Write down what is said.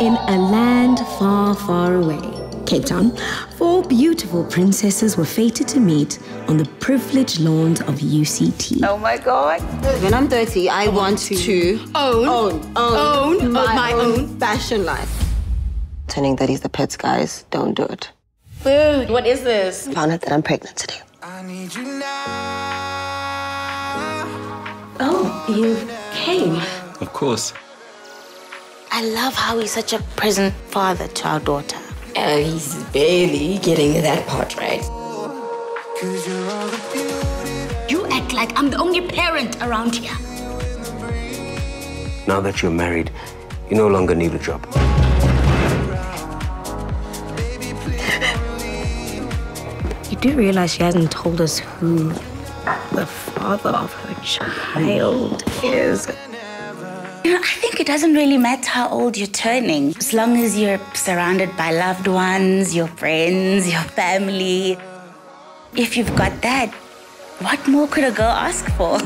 In a land far, far away, Cape Town, four beautiful princesses were fated to meet on the privileged lawns of UCT. Oh my God. When I'm 30, I, want, to, Own, own, own, own, my, my own, own. fashion life. Turning 30 is the pits, guys. Don't do it. Dude, what is this? Found out that I'm pregnant today. I need you now. Oh, you came. Of course. I love how he's such a present father to our daughter. Uh, he's barely getting that part right. You act like I'm the only parent around here. Now that you're married, you no longer need a job. You do realize she hasn't told us who the father of her child is. Know, I think it doesn't really matter how old you're turning, as long as you're surrounded by loved ones, your friends, your family. If you've got that, what more could a girl ask for?